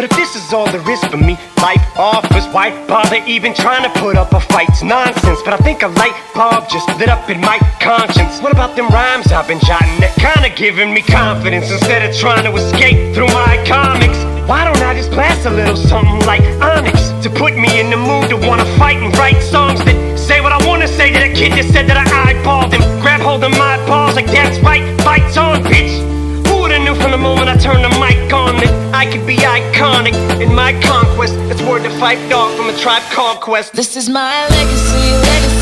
But if this is all there is for me, life offers, why bother even trying to put up a fight? It's nonsense, but I think a light bulb just lit up in my conscience. What about them rhymes I've been jotting that kinda giving me confidence instead of trying to escape through my comics? Why don't I just blast a little something like Onyx to put me in the mood to wanna fight and write songs that say what I wanna say to that kid that said that I eyeballed him? Grab hold of my balls like that's right, fights on, bitch. Who would've knew from the moment I could be iconic in my conquest? It's word to Phife Dawg from a Tribe Called Quest. This is my legacy, legacy.